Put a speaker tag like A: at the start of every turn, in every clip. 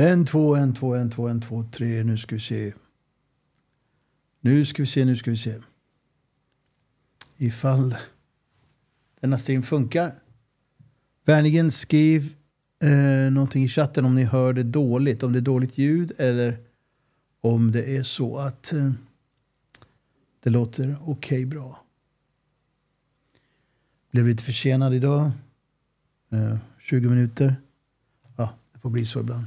A: En, två, en, två, en, två, en, två, tre. Nu ska vi se. Nu ska vi se, nu ska vi se. Ifall denna stream funkar. Vänligen skriv eh, någonting i chatten om ni hör det dåligt. Om det är dåligt ljud eller om det är så att eh, det låter okej okay, bra. Blev lite försenad idag. Eh, 20 minuter. Ja, det får bli så ibland.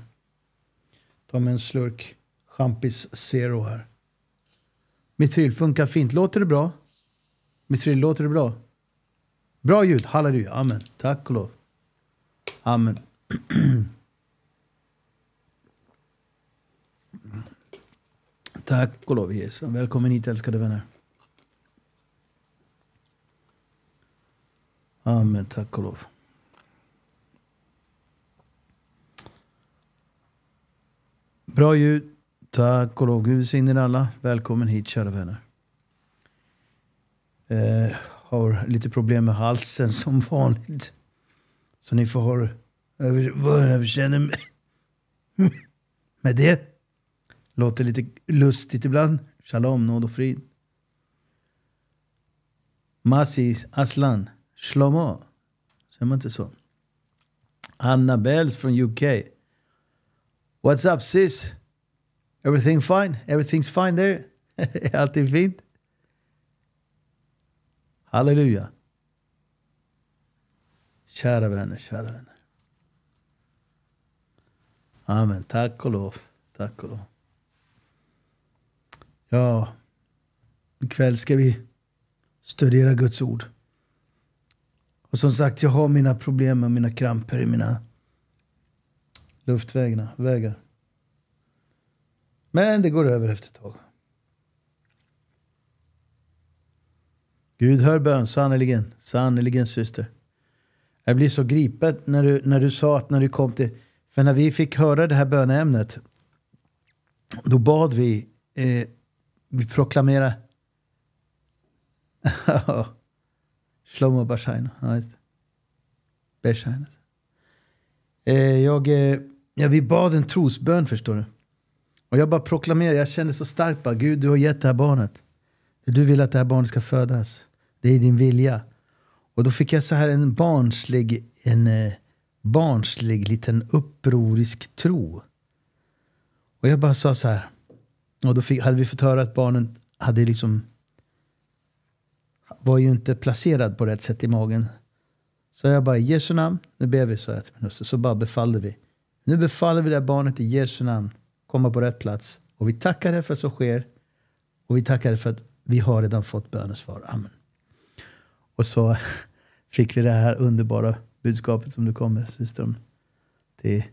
A: Ta med en slurk Champis Zero här. Mitril funkar fint. Låter det bra? Mitril, låter det bra? Bra ljud. Halleluja. Amen. Tack och lov. Amen. Tack och lov Jesus. Välkommen hit älskade vänner. Amen. Tack och lov. Bra ljud. Tack och lov. Gud välsigne alla. Välkommen hit kära vänner. Eh, har lite problem med halsen som vanligt. Så ni får ha överkänna med, med det. Låter lite lustigt ibland. Shalom, nåd och frid. Masis Aslan. Shlomo. Säger man inte så? Anna Bells från UK. What's up sis? Everything fine? Everything's fine there? Allting fint? Halleluja. Kära vänner, kära vänner. Amen. Tack och lov. Tack och lov. Ja, ikväll ska vi studera Guds ord. Och som sagt, jag har mina problem och mina kramper i mina luftvägarna, vägar. Men det går över efter ett tag. Gud hör bön, sannerligen. Sannerligen syster. Jag blir så gripen när du, när du sa att när du kom till... För när vi fick höra det här böneämnet, då bad vi, eh, vi proklamerade... Shlomo Bashaina. Ja, just Bashaina. Eh, jag, eh, ja, vi bad en trosbön förstår du. Och jag bara proklamerade, jag kände så starkt bara, Gud du har gett det här barnet. Du vill att det här barnet ska födas. Det är din vilja. Och då fick jag så här en barnslig, en eh, barnslig liten upprorisk tro. Och jag bara sa så här. Och då fick, hade vi fått höra att barnen hade liksom var ju inte placerad på rätt sätt i magen. Så jag bara i Jesu namn, nu ber vi så jag till min hustru. Så bara befallde vi. Nu befaller vi det här barnet i Jesu namn komma på rätt plats. Och vi tackar dig för att så sker. Och vi tackar dig för att vi har redan fått bönesvar. Amen. Och så fick vi det här underbara budskapet som du kom med, syster. Till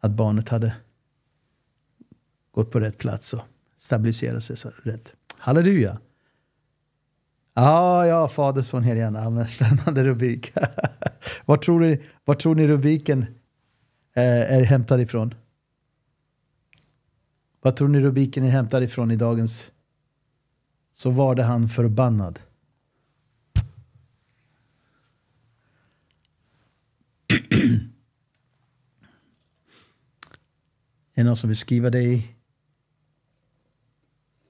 A: att barnet hade gått på rätt plats och stabiliserat sig så rätt. Halleluja! Ja, ja, Fader, Son, Helige Ande. Spännande rubrik. Vad tror ni, vad tror ni rubriken Eh, är hämtad ifrån? Vad tror ni rubriken är hämtad ifrån i dagens Så var det han förbannad. är det någon som vill skriva det i,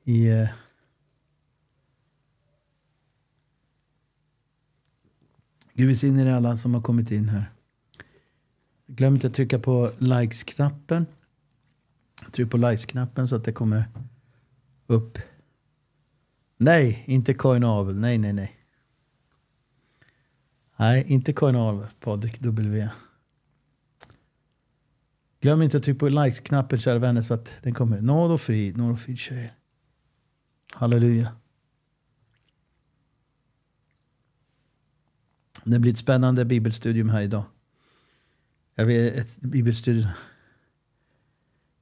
A: i uh, Gud välsigne er alla som har kommit in här. Glöm inte att trycka på likes-knappen. Tryck på likes-knappen så att det kommer upp. Nej, inte Coinavel. Nej, nej, nej. Nej, inte Coinavel. Patrik W. Glöm inte att trycka på likes-knappen kära vänner så att den kommer. Nåd och frid, nåd och frid tjejer. Halleluja. Det blir ett spännande bibelstudium här idag. Jag vet, ett bibelstudium.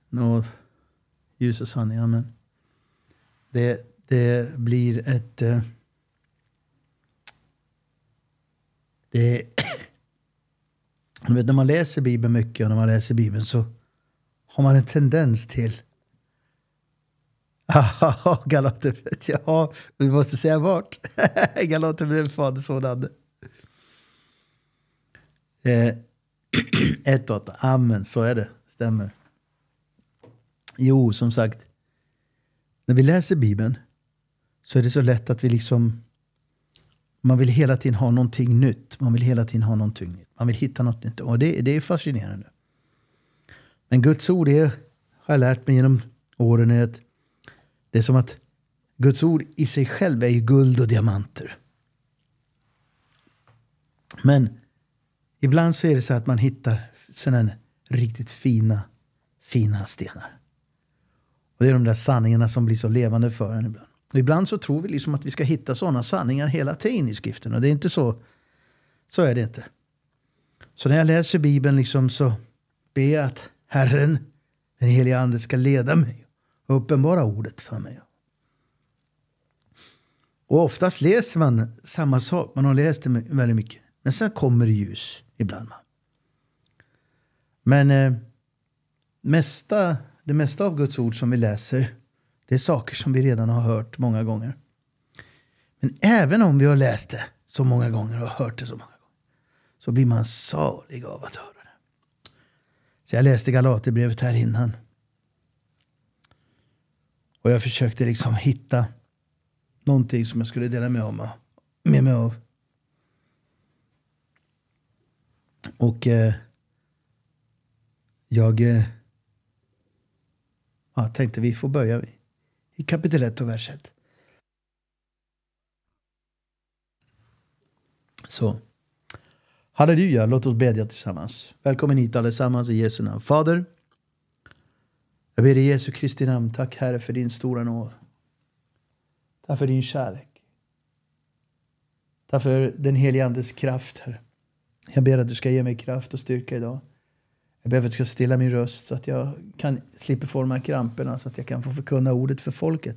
A: Nåd, ljus och sanning. Amen. Det, det blir ett... Eh, det vet, när man läser Bibeln mycket och när man läser Bibeln så har man en tendens till Galaterbrevet, ja, vi måste säga vart. Galaterbrevet, Fader, Son, Ande. Eh, 1 Amen, så är det. Stämmer. Jo, som sagt. När vi läser Bibeln så är det så lätt att vi liksom man vill hela tiden ha någonting nytt. Man vill hela tiden ha någonting nytt. Man vill hitta något nytt. Och det, det är fascinerande. Men Guds ord är, har jag lärt mig genom åren, är att det är som att Guds ord i sig själv är ju guld och diamanter. Men ibland så är det så att man hittar sådana riktigt fina, fina stenar. Och det är de där sanningarna som blir så levande för en ibland. Och ibland så tror vi liksom att vi ska hitta sådana sanningar hela tiden i skriften. Och det är inte så. Så är det inte. Så när jag läser Bibeln liksom så ber jag att Herren, den heliga Ande, ska leda mig och uppenbara ordet för mig. Och oftast läser man samma sak. Man har läst det väldigt mycket. Men sen kommer det ljus ibland. Men eh, mesta, det mesta av Guds ord som vi läser det är saker som vi redan har hört många gånger. Men även om vi har läst det så många gånger och hört det så många gånger så blir man salig av att höra det. Så jag läste Galaterbrevet här innan. Och jag försökte liksom hitta någonting som jag skulle dela med, med mig av. Och eh, jag eh, ja, tänkte vi får börja i kapitel 1 och vers 1. Så. Halleluja, låt oss bedja tillsammans. Välkommen hit allesammans i Jesu namn. Fader, jag ber i Jesu Kristi namn, tack Herre för din stora nåd. Tack för din kärlek. Tack för den helige Andes kraft, Herre. Jag ber att du ska ge mig kraft och styrka idag. Jag behöver att du ska stilla min röst så att jag kan slippa få de här kramperna så att jag kan få förkunna ordet för folket.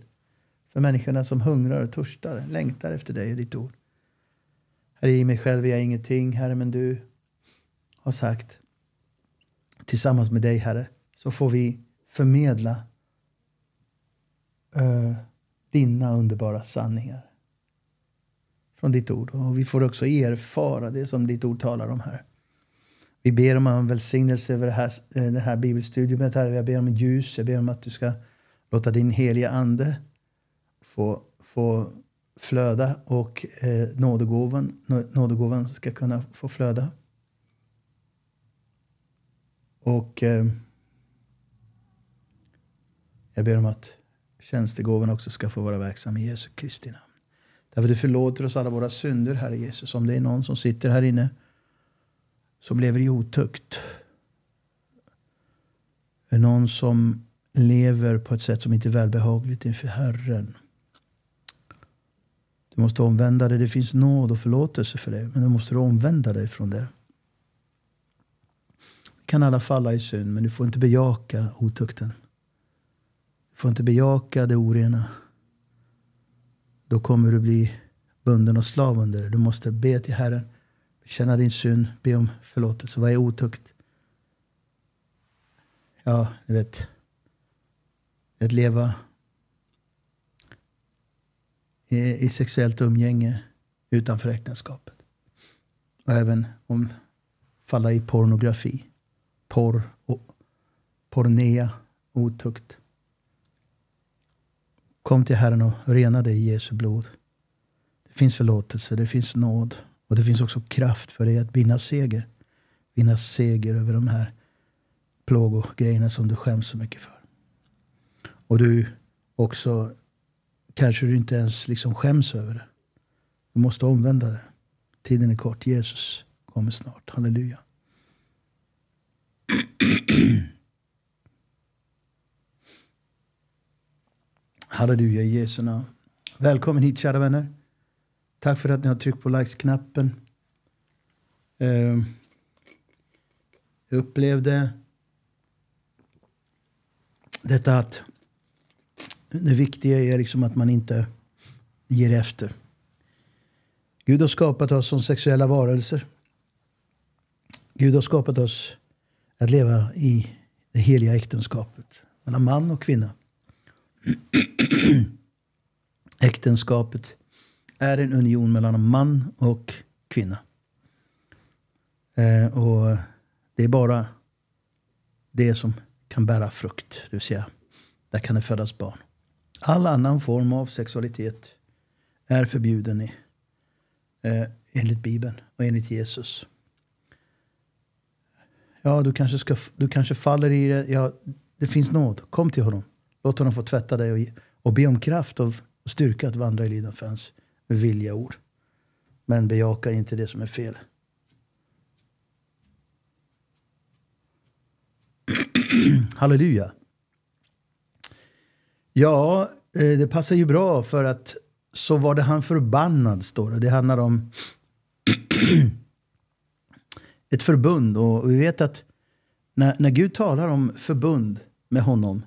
A: För människorna som hungrar och törstar, längtar efter dig och ditt ord. Herre, i mig själv är jag ingenting, Herre, men du har sagt tillsammans med dig, Herre, så får vi förmedla uh, dina underbara sanningar från ditt ord. Och vi får också erfara det som ditt ord talar om här. Vi ber om en välsignelse över det här, eh, det här bibelstudiet. Jag ber om ljus. Jag ber om att du ska låta din heliga ande få, få flöda och eh, nådegåvan, nådegåvan ska kunna få flöda. Och eh, jag ber om att tjänstegåvan också ska få vara verksam i Jesu Kristi namn. Därför du förlåter oss alla våra synder, Herre Jesus. Om det är någon som sitter här inne som lever i otukt. Någon som lever på ett sätt som inte är välbehagligt inför Herren. Du måste omvända dig. Det finns nåd och förlåtelse för dig. Men du måste omvända dig från det. Vi kan alla falla i synd, men du får inte bejaka otukten. Du får inte bejaka det orena. Då kommer du bli bunden och slav under det. Du måste be till Herren Känna din synd, be om förlåtelse. Vad är otukt? Ja, du vet. Att leva i, i sexuellt umgänge utanför äktenskapet. Och även om falla i pornografi. Porr och pornea, otukt. Kom till Herren och rena dig i Jesu blod. Det finns förlåtelse, det finns nåd. Och det finns också kraft för dig att vinna seger. Vinna seger över de här plågogrejerna som du skäms så mycket för. Och du också, kanske du inte ens liksom skäms över det. Du måste omvända det. Tiden är kort. Jesus kommer snart. Halleluja. Halleluja i Jesu namn. Välkommen hit kära vänner. Tack för att ni har tryckt på likes-knappen. Ehm, jag upplevde detta att det viktiga är liksom att man inte ger efter. Gud har skapat oss som sexuella varelser. Gud har skapat oss att leva i det heliga äktenskapet mellan man och kvinna. Äktenskapet är en union mellan man och kvinna. Eh, och det är bara det som kan bära frukt. Det vill säga där kan det födas barn. All annan form av sexualitet är förbjuden i, eh, enligt Bibeln och enligt Jesus. Ja, du kanske, ska, du kanske faller i det. Ja, det finns nåd. Kom till honom. Låt honom få tvätta dig och, och be om kraft och styrka att vandra i lidan för hans vilja ord. Men bejaka inte det som är fel. Halleluja. Ja, eh, det passar ju bra för att så var det han förbannad, står det. Det handlar om ett förbund. Och vi vet att när, när Gud talar om förbund med honom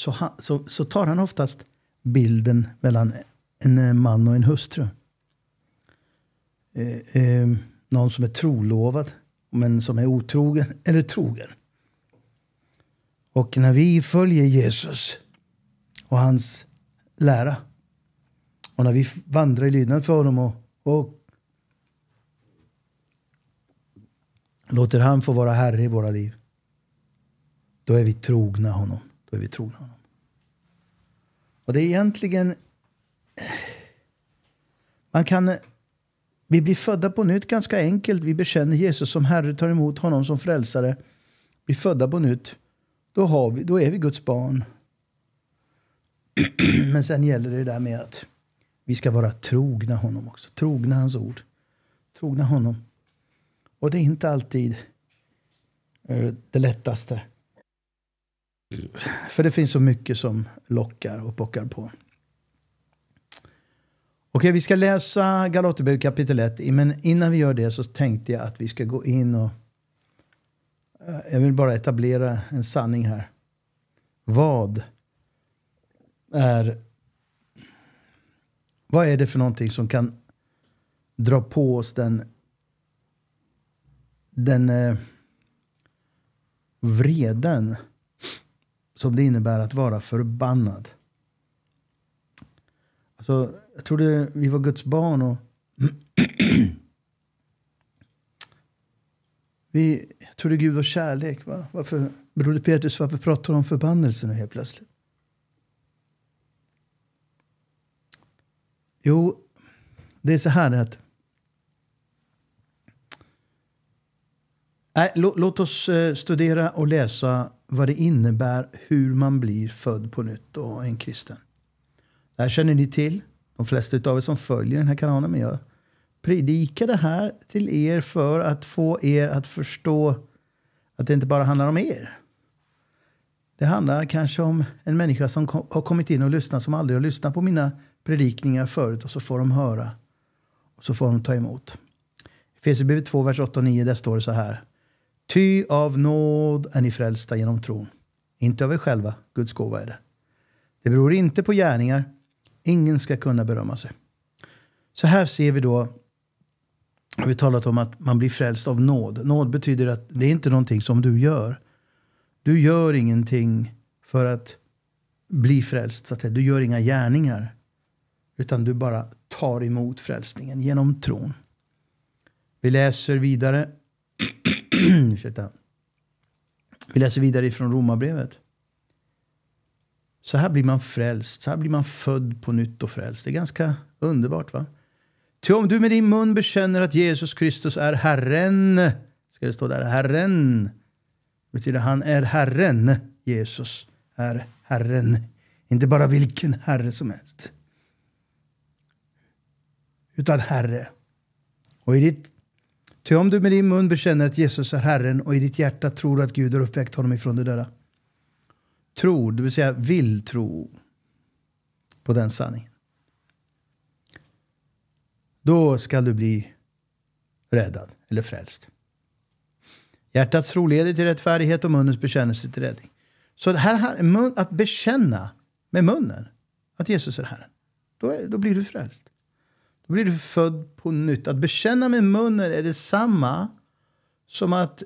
A: så, han, så, så tar han oftast bilden mellan en eh, man och en hustru. Eh, eh, någon som är trolovad men som är otrogen eller trogen. Och när vi följer Jesus och hans lära och när vi vandrar i lydnad för honom och, och låter han få vara herre i våra liv då är vi trogna honom. Då är vi trogna honom. Och det är egentligen... Man kan... Vi blir födda på nytt ganska enkelt. Vi bekänner Jesus som Herre, tar emot honom som frälsare. Blir födda på nytt. Då, har vi, då är vi Guds barn. Men sen gäller det där med att vi ska vara trogna honom också. Trogna hans ord. Trogna honom. Och det är inte alltid eh, det lättaste. För det finns så mycket som lockar och pockar på. Okej, vi ska läsa Galaterbrevet kapitel 1. Men innan vi gör det så tänkte jag att vi ska gå in och... Eh, jag vill bara etablera en sanning här. Vad är... Vad är det för någonting som kan dra på oss den... Den... Eh, vreden som det innebär att vara förbannad. Alltså, jag trodde vi var Guds barn och vi jag trodde Gud var kärlek. Va? Varför, Broder Petrus, varför pratar du om förbannelse nu helt plötsligt? Jo, det är så här att Nej, låt oss eh, studera och läsa vad det innebär hur man blir född på nytt och en kristen. Det här känner ni till, de flesta av er som följer den här kanalen. Men jag predikar det här till er för att få er att förstå att det inte bara handlar om er. Det handlar kanske om en människa som har kommit in och lyssnat som aldrig har lyssnat på mina predikningar förut och så får de höra och så får de ta emot. Efesierbrevet 2, vers 8 och 9, där står det så här. Ty av nåd är ni frälsta genom tron. Inte av er själva, Guds gåva är det. Det beror inte på gärningar. Ingen ska kunna berömma sig. Så här ser vi då, har vi talat om att man blir frälst av nåd. Nåd betyder att det är inte någonting som du gör. Du gör ingenting för att bli frälst. Så att du gör inga gärningar. Utan du bara tar emot frälsningen genom tron. Vi läser vidare Vi läser vidare ifrån Romarbrevet. Så här blir man frälst. Så här blir man född på nytt och frälst. Det är ganska underbart. va? Ty om du med din mun bekänner att Jesus Kristus är Herren, ska det stå där, Herren, betyder han är Herren, Jesus är Herren. Inte bara vilken Herre som helst. Utan Herre. Och i ditt Ty om du med din mun bekänner att Jesus är Herren och i ditt hjärta tror att Gud har uppväckt honom ifrån de döda. Tror, det vill säga vill tro på den sanningen. Då ska du bli räddad eller frälst. Hjärtats tro leder till rättfärdighet och munnens bekännelse till räddning. Så det här, att bekänna med munnen att Jesus är Herren, då, är, då blir du frälst. Då blir du född på nytt. Att bekänna med munnen är detsamma som att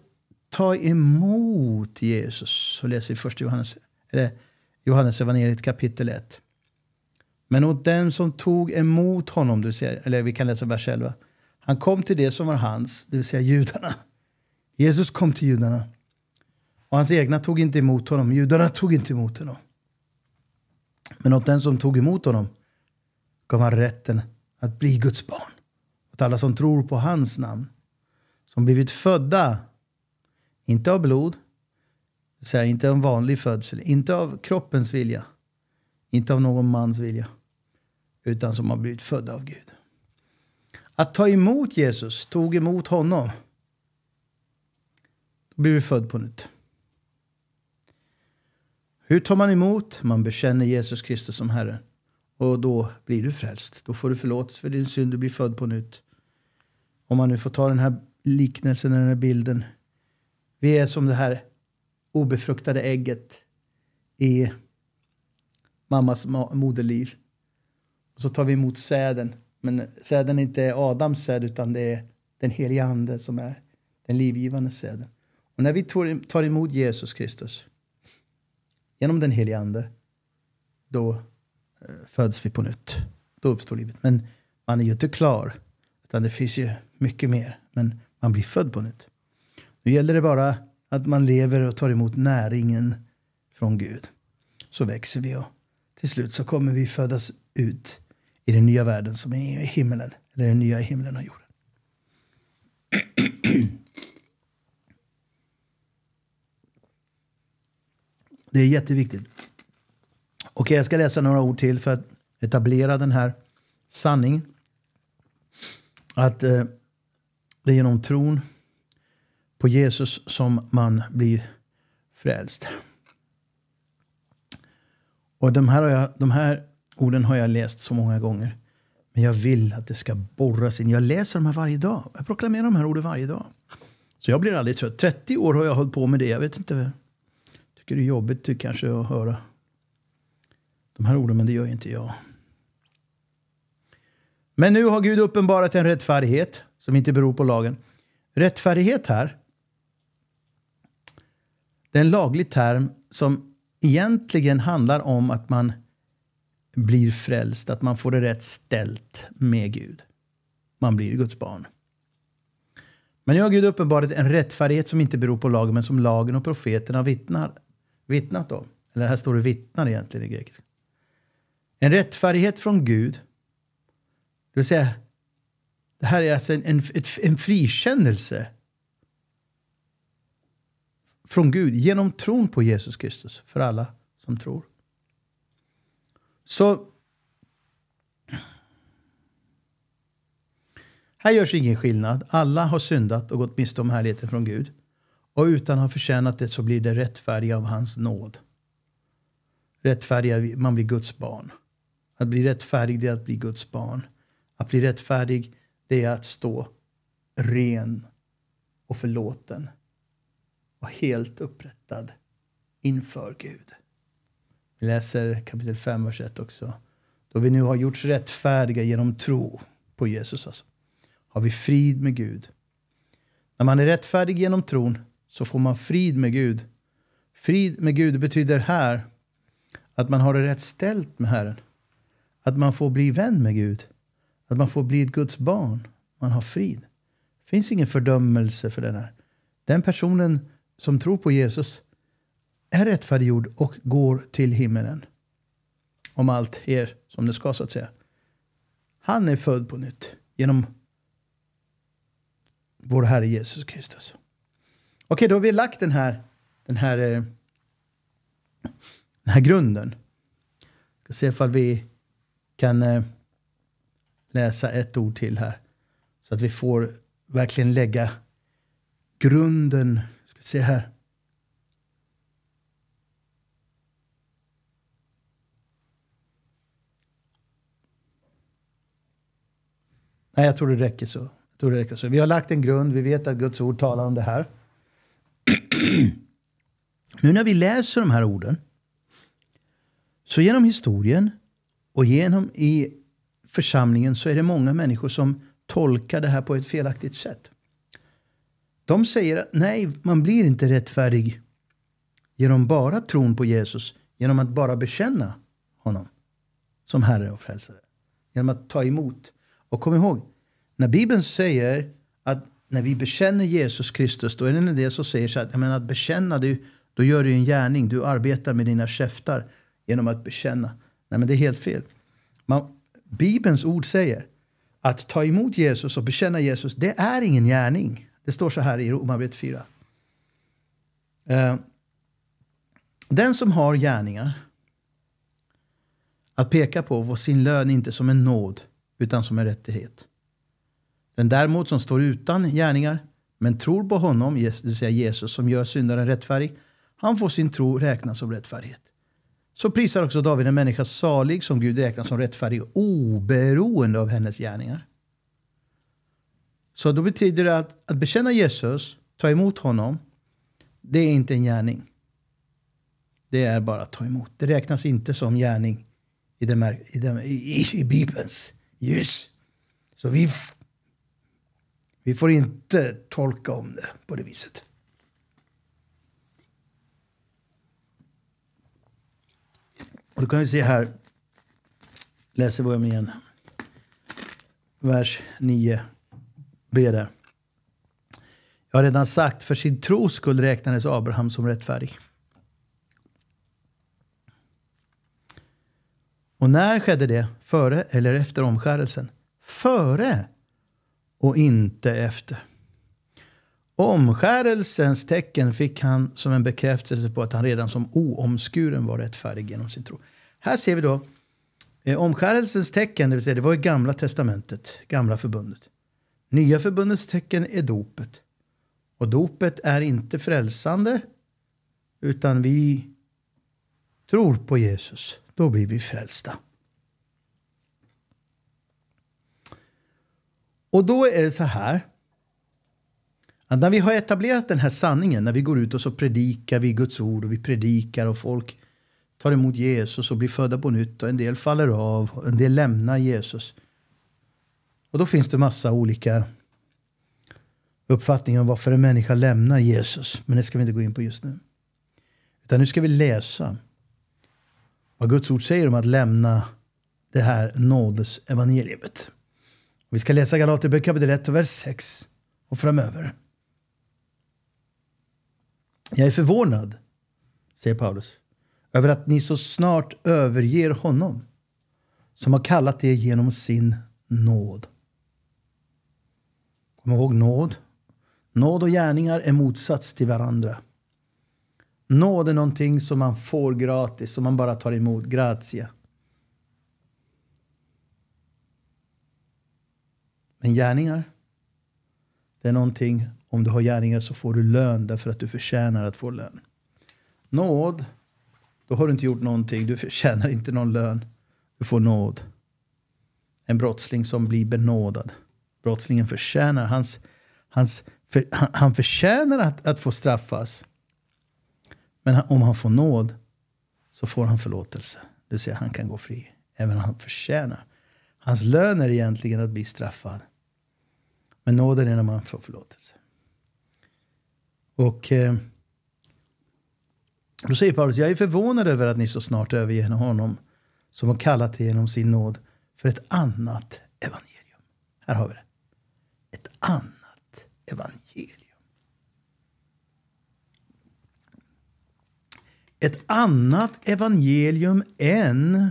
A: ta emot Jesus. Så läser vi först Johannes, eller Johannes evangeliet kapitel 1. Men åt den som tog emot honom, det vill säga, eller vi kan läsa vers 11. Han kom till det som var hans, det vill säga judarna. Jesus kom till judarna. Och hans egna tog inte emot honom. Judarna tog inte emot honom. Men åt den som tog emot honom gav han rätten att bli Guds barn. Att alla som tror på hans namn. Som blivit födda, inte av blod, säga, inte av vanlig födsel, inte av kroppens vilja, inte av någon mans vilja, utan som har blivit födda av Gud. Att ta emot Jesus, tog emot honom, då blir vi född på nytt. Hur tar man emot? Man bekänner Jesus Kristus som Herre. Och då blir du frälst. Då får du förlåtelse för din synd, du blir född på nytt. Om man nu får ta den här liknelsen, den här bilden. Vi är som det här obefruktade ägget i mammas moderliv. Och så tar vi emot säden. Men säden är inte Adams säd utan det är den heliga ande som är den livgivande säden. Och när vi tar emot Jesus Kristus genom den heliga ande då Eh, föds vi på nytt. Då uppstår livet. Men man är ju inte klar. Utan det finns ju mycket mer. Men man blir född på nytt. Nu gäller det bara att man lever och tar emot näringen från Gud. Så växer vi och till slut så kommer vi födas ut i den nya världen som är i himlen. Eller den nya himlen och jorden. Det är jätteviktigt. Okej, jag ska läsa några ord till för att etablera den här sanningen. Att eh, det är genom tron på Jesus som man blir frälst. Och de här, jag, de här orden har jag läst så många gånger. Men jag vill att det ska borras in. Jag läser de här varje dag. Jag proklamerar de här orden varje dag. Så jag blir aldrig trött. 30 år har jag hållit på med det. Jag vet inte. Tycker det är jobbigt kanske att höra de här orden, men det gör inte jag. Men nu har Gud uppenbarat en rättfärdighet som inte beror på lagen. Rättfärdighet här, det är en laglig term som egentligen handlar om att man blir frälst, att man får det rätt ställt med Gud. Man blir Guds barn. Men nu har Gud uppenbarat en rättfärdighet som inte beror på lagen, men som lagen och profeterna vittnar, vittnat om. Eller här står det vittnar egentligen i grekiska. En rättfärdighet från Gud, det vill säga, det här är alltså en, en, en frikännelse från Gud genom tron på Jesus Kristus för alla som tror. Så här görs ingen skillnad. Alla har syndat och gått miste om härligheten från Gud. Och utan att ha förtjänat det så blir det rättfärdiga av hans nåd. Rättfärdiga, man blir Guds barn. Att bli rättfärdig det är att bli Guds barn. Att bli rättfärdig det är att stå ren och förlåten och helt upprättad inför Gud. Vi läser kapitel 5, vers 1 också. Då vi nu har gjorts rättfärdiga genom tro på Jesus alltså, har vi frid med Gud. När man är rättfärdig genom tron så får man frid med Gud. Frid med Gud betyder här att man har det rätt ställt med Herren. Att man får bli vän med Gud. Att man får bli ett Guds barn. Man har frid. Det finns ingen fördömelse för den här. Den personen som tror på Jesus är rättfärdiggjord och går till himmelen. Om allt är som det ska så att säga. Han är född på nytt genom vår Herre Jesus Kristus. Okej, då har vi lagt den här, den här, eh, den här grunden. Jag ska se ifall vi kan eh, läsa ett ord till här. Så att vi får verkligen lägga grunden. Ska se här. Nej, jag tror det räcker så. Jag tror det räcker så. Vi har lagt en grund. Vi vet att Guds ord talar om det här. nu när vi läser de här orden. Så genom historien och genom i församlingen så är det många människor som tolkar det här på ett felaktigt sätt. De säger att nej, man blir inte rättfärdig genom bara tron på Jesus, genom att bara bekänna honom som Herre och Frälsare. Genom att ta emot. Och kom ihåg, när Bibeln säger att när vi bekänner Jesus Kristus, då är det det som säger så att, menar, att bekänna, det, då gör du en gärning. Du arbetar med dina käftar genom att bekänna. Nej, men det är helt fel. Man, Bibelns ord säger att ta emot Jesus och bekänna Jesus, det är ingen gärning. Det står så här i Romarbrevet 4. Eh, den som har gärningar att peka på får sin lön inte som en nåd utan som en rättighet. Den däremot som står utan gärningar men tror på honom, det vill säga Jesus som gör syndaren rättfärdig, han får sin tro räknad som rättfärdighet. Så prisar också David en människa salig som Gud räknar som rättfärdig oberoende av hennes gärningar. Så då betyder det att, att bekänna Jesus, ta emot honom, det är inte en gärning. Det är bara att ta emot. Det räknas inte som gärning i, den, i, den, i, i Bibelns ljus. Så vi, vi får inte tolka om det på det viset. Och då kan vi se här, läser vi om igen. Vers 9 B där. Jag har redan sagt, för sin tros skull räknades Abraham som rättfärdig. Och när skedde det? Före eller efter omskärelsen? Före och inte efter. Omskärelsens tecken fick han som en bekräftelse på att han redan som oomskuren var rättfärdig genom sin tro. Här ser vi då eh, omskärelsens tecken, det vill säga det var i gamla testamentet, gamla förbundet. Nya förbundets tecken är dopet. Och dopet är inte frälsande, utan vi tror på Jesus. Då blir vi frälsta. Och då är det så här. Att när vi har etablerat den här sanningen, när vi går ut och så predikar vi Guds ord och vi predikar och folk tar emot Jesus och blir födda på nytt och en del faller av och en del lämnar Jesus. Och då finns det massa olika uppfattningar om varför en människa lämnar Jesus. Men det ska vi inte gå in på just nu. Utan nu ska vi läsa vad Guds ord säger om att lämna det här nådesevangeliet. Vi ska läsa Galaterbrevet kapitel 1 och vers 6 och framöver. Jag är förvånad, säger Paulus, över att ni så snart överger honom som har kallat er genom sin nåd. Kom ihåg nåd. Nåd och gärningar är motsats till varandra. Nåd är någonting som man får gratis, som man bara tar emot. Gratia. Men gärningar, det är någonting, om du har gärningar så får du lön därför att du förtjänar att få lön. Nåd, då har du inte gjort någonting, du förtjänar inte någon lön. Du får nåd. En brottsling som blir benådad. Brottslingen förtjänar, hans, hans, för, han, han förtjänar att, att få straffas. Men om han får nåd så får han förlåtelse. Det vill säga han kan gå fri. Även om han förtjänar. Hans lön är egentligen att bli straffad. Men nåden är när man får förlåtelse. Och eh, då säger Paulus, jag är förvånad över att ni så snart överger honom som har kallat er genom sin nåd för ett annat evangelium. Här har vi det. Ett annat evangelium. Ett annat evangelium än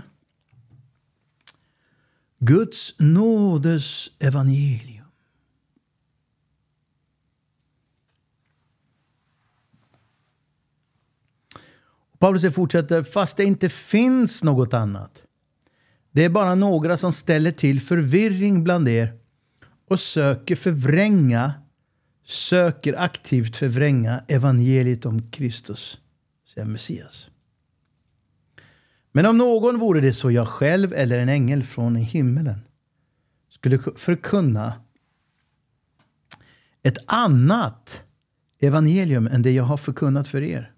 A: Guds nådes evangelium. Paulus fortsätter, fast det inte finns något annat. Det är bara några som ställer till förvirring bland er och söker förvränga, söker aktivt förvränga evangeliet om Kristus, säger Messias. Men om någon vore det så jag själv eller en ängel från himmelen skulle förkunna ett annat evangelium än det jag har förkunnat för er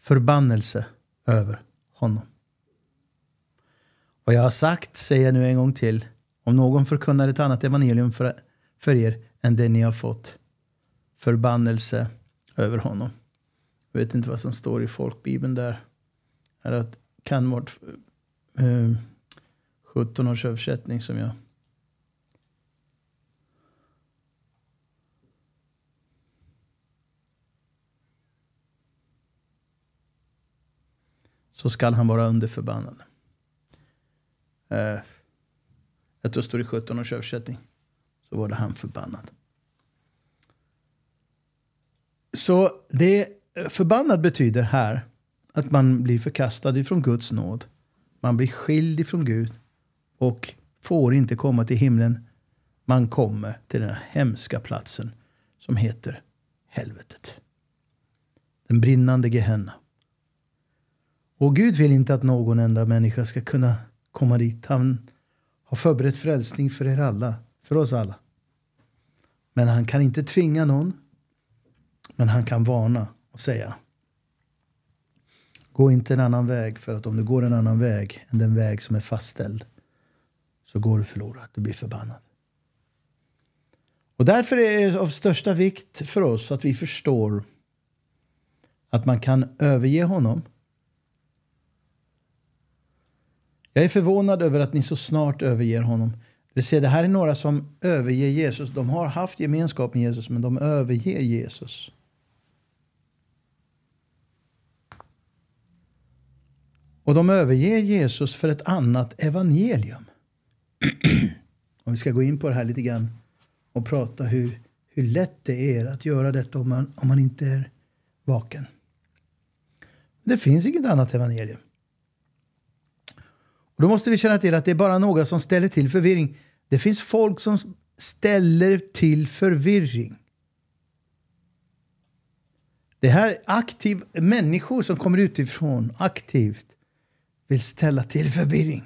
A: förbannelse över honom. Vad jag har sagt säger jag nu en gång till. Om någon förkunnar ett annat evangelium för, för er än det ni har fått, förbannelse över honom. Jag vet inte vad som står i folkbibeln där. Är att kan vara eh, 17 års översättning som jag så skall han vara underförbannad. Eh, jag tror det står i 17 års översättning. Så var det han förbannad. Så det förbannad betyder här att man blir förkastad ifrån Guds nåd. Man blir skild ifrån Gud och får inte komma till himlen. Man kommer till den här hemska platsen som heter helvetet. Den brinnande Gehenna. Och Gud vill inte att någon enda människa ska kunna komma dit. Han har förberett frälsning för er alla, för oss alla. Men han kan inte tvinga någon. Men han kan varna och säga Gå inte en annan väg, för att om du går en annan väg än den väg som är fastställd så går du förlorad, du blir förbannad. Och därför är det av största vikt för oss att vi förstår att man kan överge honom. Jag är förvånad över att ni så snart överger honom. Det, ser, det här är några som överger Jesus. De har haft gemenskap med Jesus, men de överger Jesus. Och de överger Jesus för ett annat evangelium. och vi ska gå in på det här lite grann och prata hur, hur lätt det är att göra detta om man, om man inte är vaken. Det finns inget annat evangelium. Och då måste vi känna till att det är bara några som ställer till förvirring. Det finns folk som ställer till förvirring. Det här är aktiv, människor som kommer utifrån aktivt vill ställa till förvirring.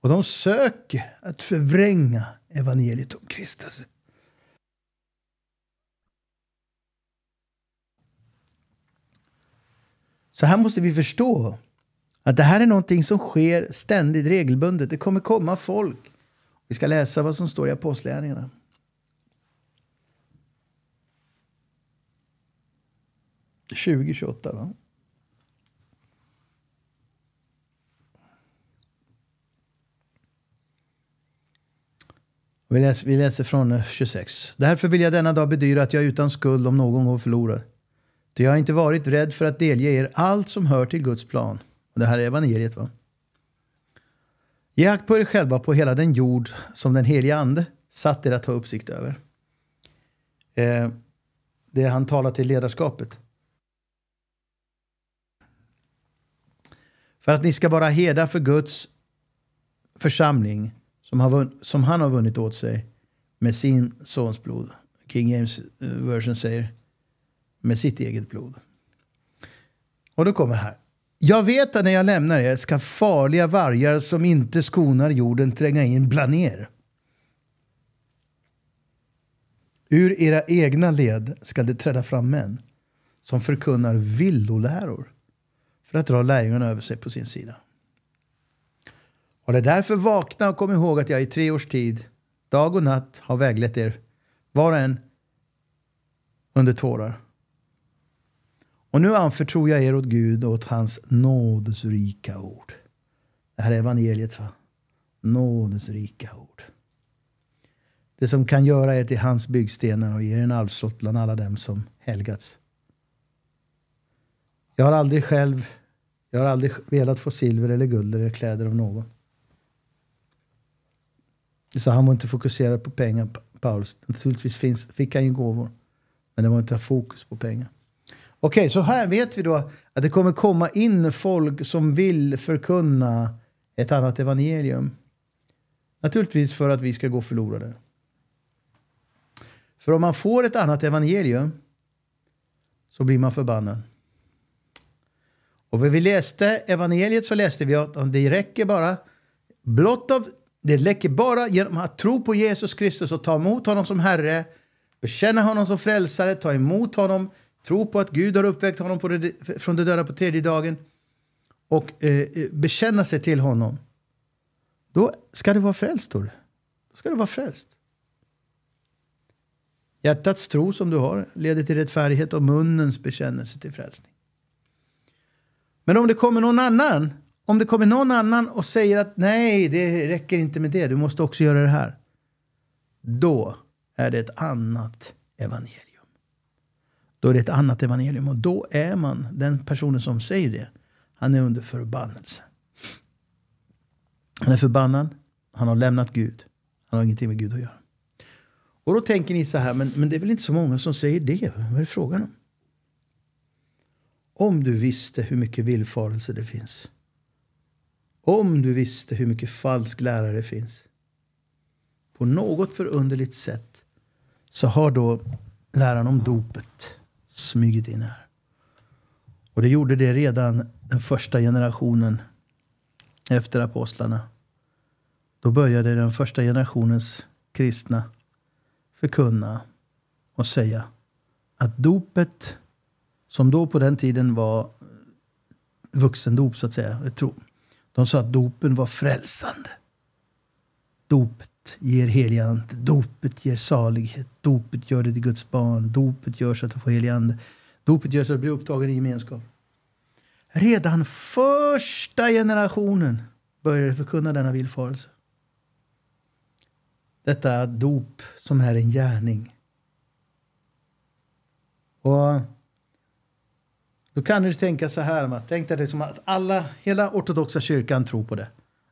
A: Och de söker att förvränga evangeliet om Kristus. Så här måste vi förstå att det här är någonting som sker ständigt, regelbundet. Det kommer komma folk. Vi ska läsa vad som står i Apostlagärningarna. Tjugo, tjugoåtta, va? Vi läser, vi läser från eh, 26. Därför vill jag denna dag bedyra att jag är utan skuld om någon går förlorad. Ty jag har inte varit rädd för att delge er allt som hör till Guds plan. Det här är evangeliet. va? Ge akt på er själva på hela den jord som den heliga ande satt er att ta uppsikt över. Eh, det han talar till ledarskapet. För att ni ska vara herdar för Guds församling som, har som han har vunnit åt sig med sin sons blod. King James eh, version säger med sitt eget blod. Och då kommer här. Jag vet att när jag lämnar er ska farliga vargar som inte skonar jorden tränga in bland er. Ur era egna led ska det träda fram män som förkunnar villoläror för att dra lärjungarna över sig på sin sida. Och det är därför vakna och kom ihåg att jag i tre års tid, dag och natt, har väglett er, var och en under tårar. Och nu anförtror jag er åt Gud och åt hans nådesrika ord. Det här är evangeliet. Va? Nådesrika ord. Det som kan göra er till hans byggstenar och ge er en arvslott bland alla dem som helgats. Jag har aldrig själv jag har aldrig velat få silver eller guld eller kläder av någon. Så han var inte fokuserad på pengar, Paulus. Naturligtvis finns, fick han ju gåvor. Men det var inte fokus på pengar. Okej, okay, så här vet vi då att det kommer komma in folk som vill förkunna ett annat evangelium. Naturligtvis för att vi ska gå förlorade. För om man får ett annat evangelium så blir man förbannad. Och när vi läste evangeliet så läste vi att det räcker bara blott av det räcker bara genom att tro på Jesus Kristus och ta emot honom som Herre, bekänna honom som frälsare, ta emot honom, tro på att Gud har uppväckt honom från de döda på tredje dagen och eh, eh, bekänna sig till honom. Då ska du vara frälst. Då ska du vara frälst. Hjärtats tro som du har leder till rättfärdighet och munnens bekännelse till frälsning. Men om det kommer någon annan om det kommer någon annan och säger att nej, det räcker inte med det, du måste också göra det här. Då är det ett annat evangelium. Då är det ett annat evangelium och då är man den personen som säger det. Han är under förbannelse. Han är förbannad. Han har lämnat Gud. Han har ingenting med Gud att göra. Och då tänker ni så här, men, men det är väl inte så många som säger det? Vad är det frågan om? Om du visste hur mycket villfarelse det finns. Om du visste hur mycket falsk lärare det finns. På något förunderligt sätt så har då läran om dopet smugit in här. Och det gjorde det redan den första generationen efter apostlarna. Då började den första generationens kristna förkunna och säga att dopet, som då på den tiden var vuxendop så att säga, de sa att dopen var frälsande. Dopet ger helig ande, dopet ger salighet, dopet gör dig till Guds barn, dopet gör så att du får helig ande, dopet gör så att du blir upptagen i gemenskap. Redan första generationen började förkunna denna villfarelse. Detta dop som är en gärning. Och då kan du tänka så här, tänk dig det som att alla, hela ortodoxa kyrkan tror på det,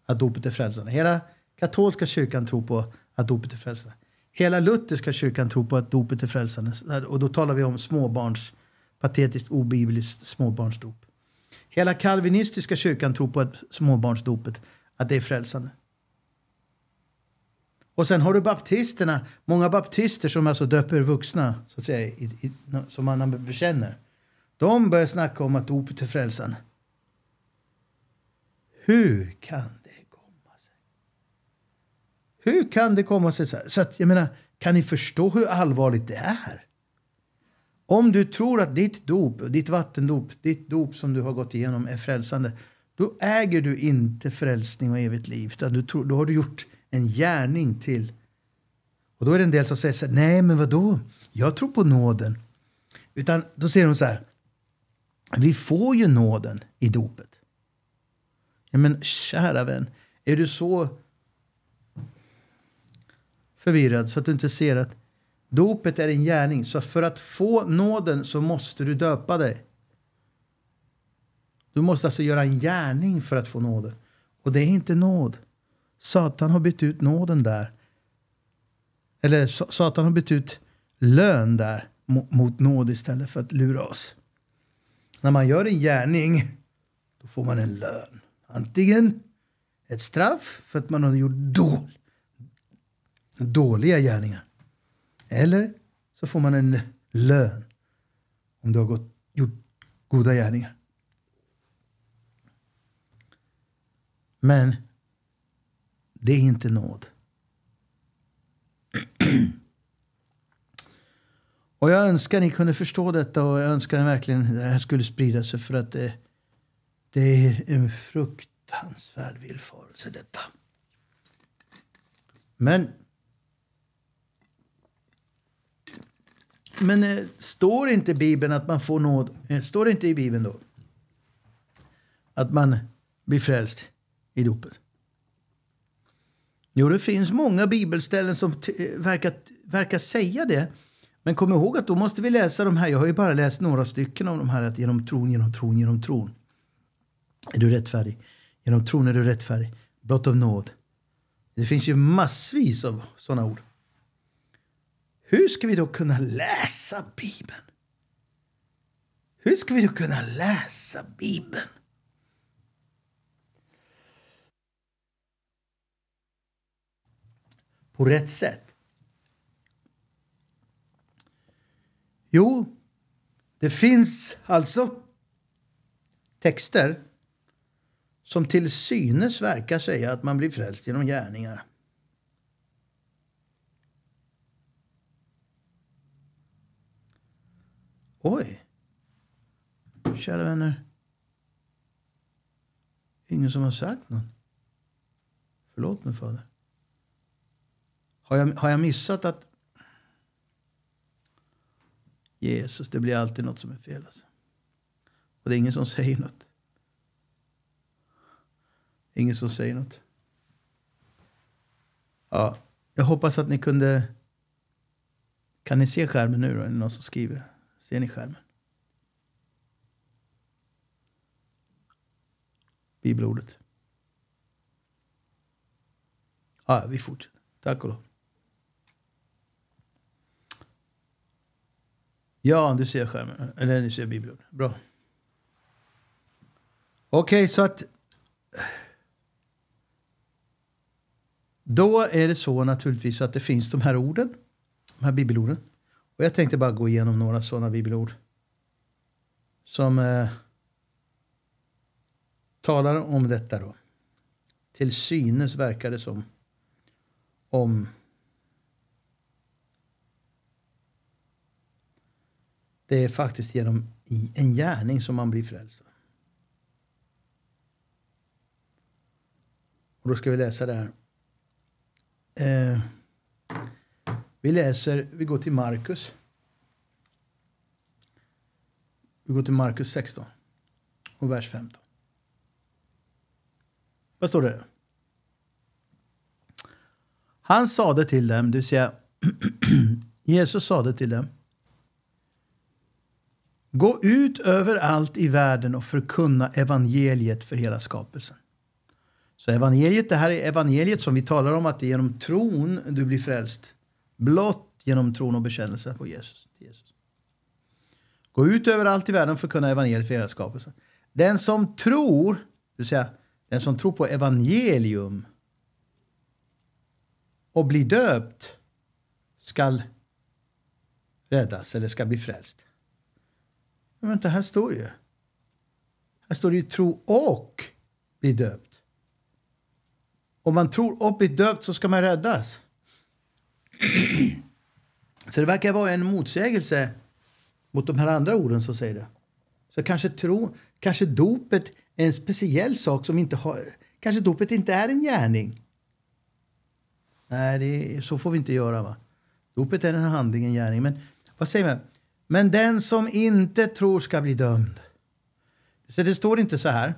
A: att dopet är frälsande. Hela katolska kyrkan tror på att dopet är frälsande. Hela lutherska kyrkan tror på att dopet är frälsande. Och då talar vi om småbarns, patetiskt obibliskt småbarnsdop. Hela kalvinistiska kyrkan tror på att småbarnsdopet, att det är frälsande. Och sen har du baptisterna, många baptister som alltså döper vuxna, så att säga, i, i, som man bekänner. De börjar snacka om att dopet är frälsande. Hur kan det? Hur kan det komma sig så här? Så att, jag menar, kan ni förstå hur allvarligt det är? Om du tror att ditt dop, ditt vattendop, ditt dop som du har gått igenom är frälsande, då äger du inte frälsning och evigt liv. Utan du tror, då har du gjort en gärning till. Och då är det en del som säger så här, nej men vadå? Jag tror på nåden. Utan då säger de så här, vi får ju nåden i dopet. Ja, men kära vän, är du så förvirrad så att du inte ser att dopet är en gärning. Så för att få nåden så måste du döpa dig. Du måste alltså göra en gärning för att få nåden. Och det är inte nåd. Satan har bytt ut nåden där. Eller Satan har bytt ut lön där mot nåd istället för att lura oss. När man gör en gärning, då får man en lön. Antingen ett straff för att man har gjort dåligt dåliga gärningar. Eller så får man en lön om du har gått, gjort goda gärningar. Men det är inte nåd. Och jag önskar ni kunde förstå detta och jag önskar verkligen att det här skulle sprida sig för att det, det är en fruktansvärd villfarelse detta. Men Men eh, står inte i Bibeln att man får nåd? Eh, står det inte i Bibeln då? Att man blir frälst i dopet? Jo, det finns många bibelställen som eh, verkar, verkar säga det. Men kom ihåg att då måste vi läsa de här. Jag har ju bara läst några stycken av de här. Att genom tron, genom tron, genom tron. Är du rättfärdig? Genom tron är du rättfärdig. Blott av nåd. Det finns ju massvis av sådana ord. Hur ska vi då kunna läsa Bibeln? Hur ska vi då kunna läsa Bibeln? På rätt sätt. Jo, det finns alltså texter som till synes verkar säga att man blir frälst genom gärningar. Oj. Kära vänner. Ingen som har sagt något. Förlåt mig, Fader. Har jag, har jag missat att Jesus, det blir alltid något som är fel. Alltså. Och det är ingen som säger något. Ingen som säger något. Ja, jag hoppas att ni kunde... Kan ni se skärmen nu då? Är det någon som skriver? Ser ni skärmen? bibelordet. Ah, ja, vi fortsätter. Tack och lov. Ja, du ser skärmen. Eller du ser bibelordet. Bra. Okej, okay, så att... Då är det så naturligtvis att det finns de här orden. De här bibelorden. Och jag tänkte bara gå igenom några sådana bibelord. Som eh, talar om detta då. Till synes verkar det som om det är faktiskt genom en gärning som man blir frälst. Och då ska vi läsa det här. Eh, vi läser, vi går till Markus. Vi går till Markus 16 och vers 15. Vad står det? Han sade till dem, det vill säga Jesus sade till dem. Gå ut överallt i världen och förkunna evangeliet för hela skapelsen. Så evangeliet, det här är evangeliet som vi talar om att det är genom tron du blir frälst. Blott genom tron och bekännelse på Jesus. Jesus. Gå ut överallt i världen och förkunna evangeliet för hela skapelsen. Den som tror, det vill säga den som tror på evangelium och blir döpt skall räddas eller ska bli frälst. Men vänta, här står det ju. Här står det ju tro och bli döpt. Om man tror och blir döpt så ska man räddas. Så det verkar vara en motsägelse mot de här andra orden som säger det. Så kanske, tro, kanske dopet är en speciell sak som inte har... Kanske dopet inte är en gärning. Nej, det, så får vi inte göra. va? Dopet är en handling, en gärning. Men vad säger man? Men den som inte tror ska bli dömd. Så det står inte så här.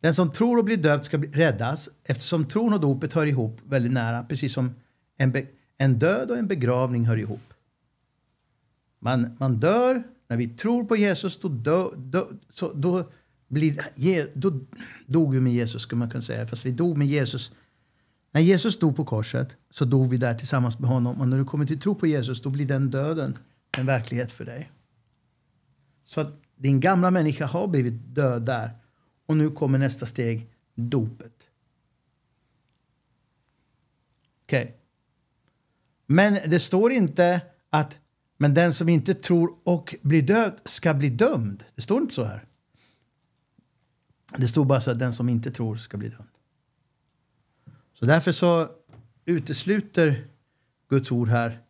A: Den som tror och blir döpt ska räddas eftersom tron och dopet hör ihop väldigt nära. Precis som en, be, en död och en begravning hör ihop. Man, man dör, när vi tror på Jesus då, dö, dö, så, då, blir, då dog vi med Jesus skulle man kunna säga. Fast vi dog med Jesus när Jesus dog på korset så dog vi där tillsammans med honom. Och när du kommer till tro på Jesus då blir den döden en verklighet för dig. Så att din gamla människa har blivit död där. Och nu kommer nästa steg, dopet. Okej. Okay. Men det står inte att men den som inte tror och blir död ska bli dömd. Det står inte så här. Det står bara så att den som inte tror ska bli dömd. Så därför så utesluter Guds ord här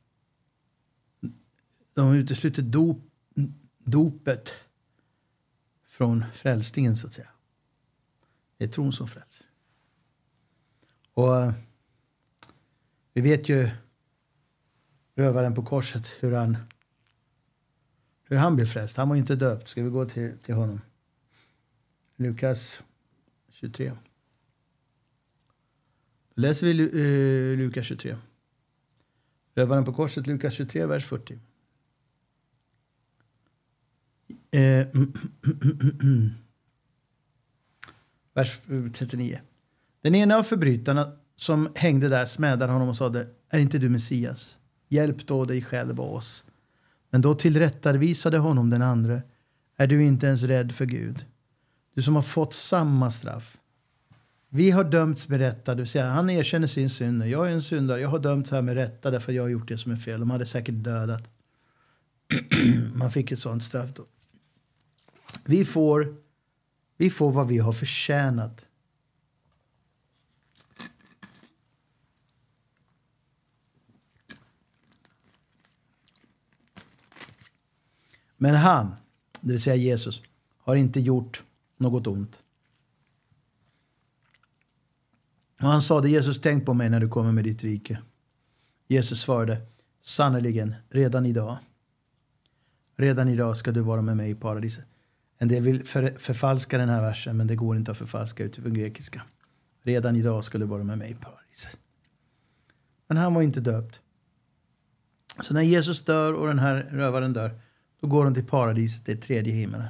A: de utesluter dop, dopet från frälsningen, så att säga. Det är tron som frälser. Och eh, vi vet ju rövaren på korset, hur han, hur han blev frälst. Han var inte döpt. Ska vi gå till, till honom? Lukas 23. Då läser vi uh, Lukas 23. Rövaren på korset, Lukas 23, vers 40. Eh, vers 39. Den ena av förbrytarna som hängde där smädade honom och sade Är inte du Messias? Hjälp då dig själv och oss. Men då tillrättavisade honom den andre. Är du inte ens rädd för Gud? Du som har fått samma straff. Vi har dömts med rätta, det vill säga han erkänner sin synd. Jag är en syndare, jag har dömts här med rätta därför jag har gjort det som är fel. De hade säkert dödat. Man fick ett sånt straff då. Vi får, vi får vad vi har förtjänat. Men han, det vill säga Jesus, har inte gjort något ont. Och han sade, Jesus tänk på mig när du kommer med ditt rike. Jesus svarade, sannerligen, redan idag. Redan idag ska du vara med mig i paradiset. En del vill för, förfalska den här versen, men det går inte att förfalska utifrån grekiska. Redan idag ska du vara med mig i paradiset. Men han var inte döpt. Så när Jesus dör och den här rövaren dör, då går de till paradiset, det tredje himmelen.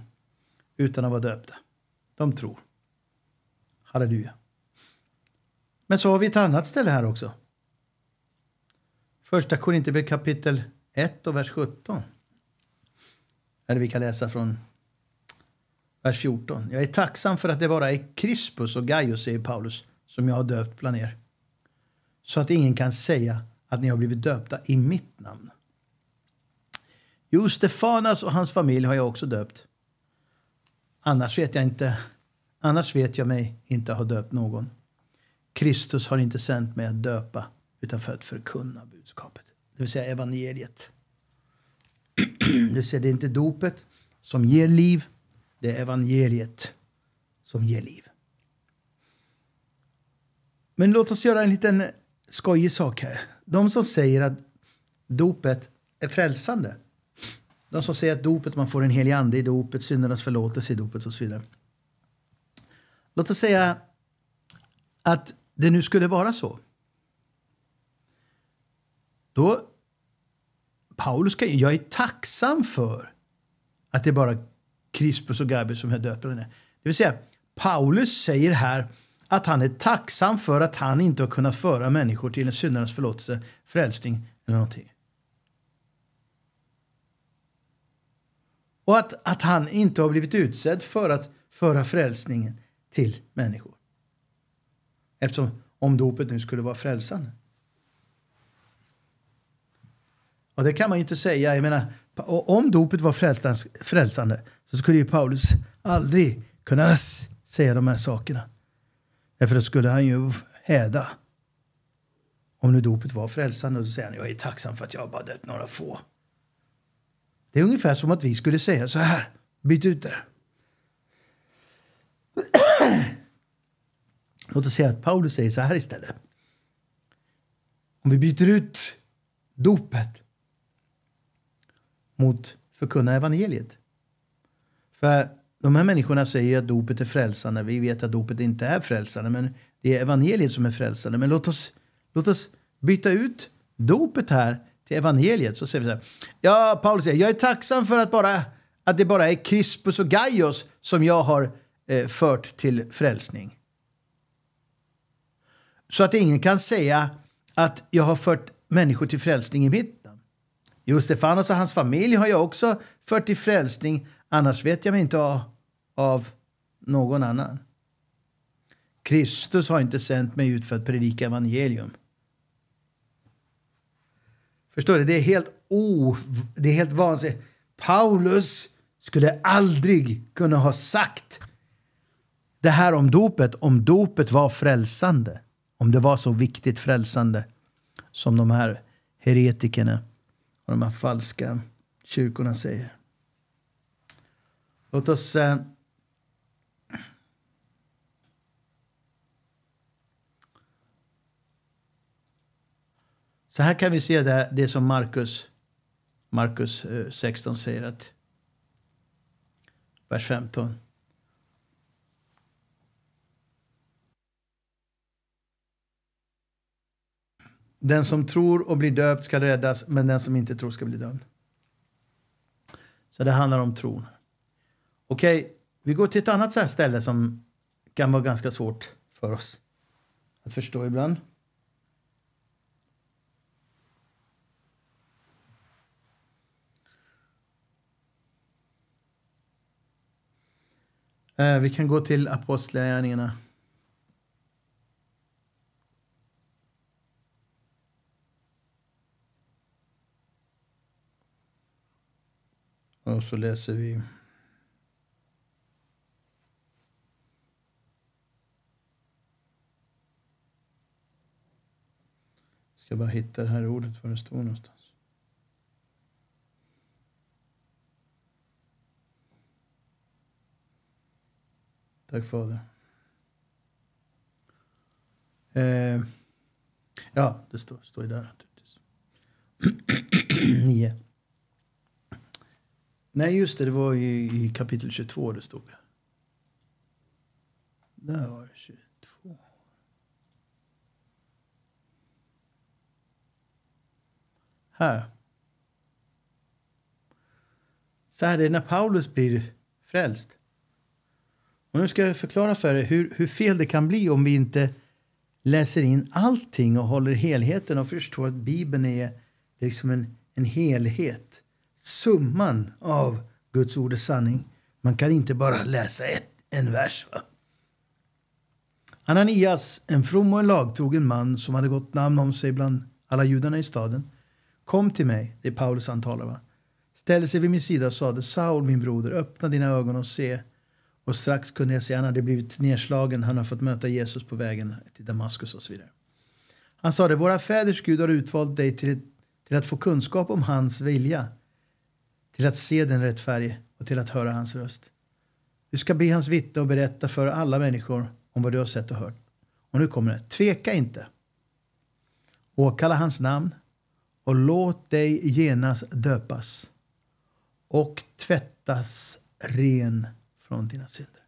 A: Utan att vara döpta. De tror. Halleluja. Men så har vi ett annat ställe här också. Första Korinthierbrevet kapitel 1 och vers 17. Eller vi kan läsa från vers 14. Jag är tacksam för att det bara är Crispus och Gaius, säger Paulus, som jag har döpt bland er. Så att ingen kan säga att ni har blivit döpta i mitt namn. Jo, Stefanas och hans familj har jag också döpt. Annars vet jag inte. Annars vet jag mig inte ha döpt någon. Kristus har inte sänt mig att döpa utan för att förkunna budskapet, det vill säga evangeliet. Det vill säga, det är inte dopet som ger liv, det är evangeliet som ger liv. Men låt oss göra en liten skojig sak här. De som säger att dopet är frälsande. De som säger att dopet, man får en helig ande i dopet, syndernas förlåtelse i dopet och så vidare. Låt oss säga att det nu skulle vara så. Då, Paulus kan, jag är tacksam för att det är bara Crispus och Gabriel som är henne. Det vill säga, Paulus säger här att han är tacksam för att han inte har kunnat föra människor till en syndernas förlåtelse, frälsning eller någonting. Och att, att han inte har blivit utsedd för att föra frälsningen till människor. Eftersom om dopet nu skulle vara frälsande. Och det kan man ju inte säga. Jag menar, om dopet var frälsande så skulle ju Paulus aldrig kunna säga de här sakerna. Därför då skulle han ju häda. Om nu dopet var frälsande så säger han jag är tacksam för att jag har bara dött några få. Det är ungefär som att vi skulle säga så här. Byt ut det. Låt oss säga att Paulus säger så här istället. Om vi byter ut dopet mot förkunna evangeliet. För de här människorna säger att dopet är frälsande. Vi vet att dopet inte är frälsande, men det är evangeliet som är frälsande. Men låt oss, låt oss byta ut dopet här till evangeliet. Så säger vi så här. Ja, Paulus säger, jag är tacksam för att, bara, att det bara är Crispus och Gaius som jag har eh, fört till frälsning. Så att ingen kan säga att jag har fört människor till frälsning i mitt namn. Jo, Stefanos och hans familj har jag också fört till frälsning. Annars vet jag mig inte av, av någon annan. Kristus har inte sänt mig ut för att predika evangelium. Förstår du? Det är helt, o, det är helt vansinnigt. Paulus skulle aldrig kunna ha sagt det här om dopet om dopet var frälsande. Om det var så viktigt frälsande som de här heretikerna och de här falska kyrkorna säger. Låt oss eh, Så här kan vi se det, det som Markus, Markus eh, 16 säger. att Vers 15. Den som tror och blir döpt ska räddas, men den som inte tror ska bli dömd. Så det handlar om tron. Okej, okay, vi går till ett annat så ställe som kan vara ganska svårt för oss att förstå ibland. Eh, vi kan gå till Apostlagärningarna. Och så läser vi. Jag Ska bara hitta det här ordet var det står någonstans. Tack Fader. Eh, ja, det står, står ju där naturligtvis. Nio. Nej, just det. Det var i, i kapitel 22 det stod. Där var det 22. Här. Så här är det när Paulus blir frälst. Och nu ska jag förklara för er hur, hur fel det kan bli om vi inte läser in allting och håller helheten och förstår att Bibeln är liksom en, en helhet. Summan av Guds ord är sanning. Man kan inte bara läsa ett, en vers. Va? Ananias, en from och en lagtrogen man som hade gått namn om sig bland alla judarna i staden, kom till mig, det är Paulus han talar va, ställde sig vid min sida och sade Saul min broder, öppna dina ögon och se. Och strax kunde jag se, att han hade blivit nedslagen, han har fått möta Jesus på vägen till Damaskus och så vidare. Han sade, våra fäders Gud har utvalt dig till, till att få kunskap om hans vilja, till att se den rättfärdige och till att höra hans röst. Du ska be hans vittne och berätta för alla människor om vad du har sett och hört. Och nu kommer det. Tveka inte. Åkalla hans namn och låt dig genast döpas och tvättas ren från dina synder.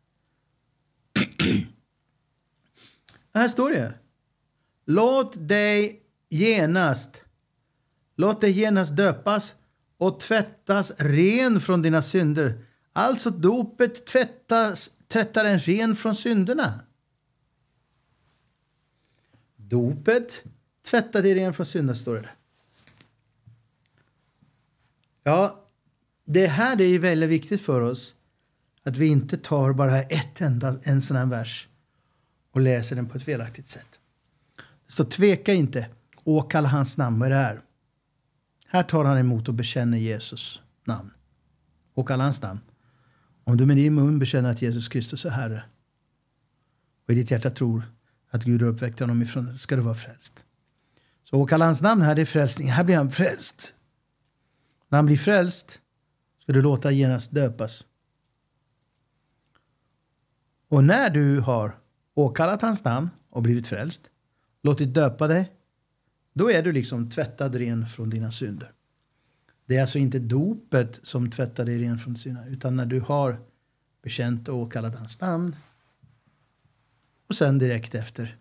A: Här står det. Låt dig genast Låt dig genast döpas och tvättas ren från dina synder. Alltså dopet tvättas, tvättar en ren från synderna. Dopet tvättar dig ren från synder, står det. Ja, det här är väldigt viktigt för oss. Att vi inte tar bara ett enda, en sån här vers och läser den på ett felaktigt sätt. Det står tveka inte, åkalla hans namn. Vad är det här? Här tar han emot och bekänner Jesus namn. Åkalla hans namn. Om du med din mun bekänner att Jesus Kristus är Herre och i ditt hjärta tror att Gud har uppväckt honom ifrån ska du vara frälst. Så åkalla hans namn här, det är frälsning. Här blir han frälst. När han blir frälst ska du låta genast döpas. Och när du har åkallat hans namn och blivit frälst, låtit döpa dig, då är du liksom tvättad ren från dina synder. Det är alltså inte dopet som tvättar dig ren från synder, utan när du har bekänt och åkallat hans namn och sen direkt efter